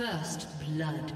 First blood.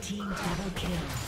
Team double kill.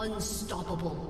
Unstoppable.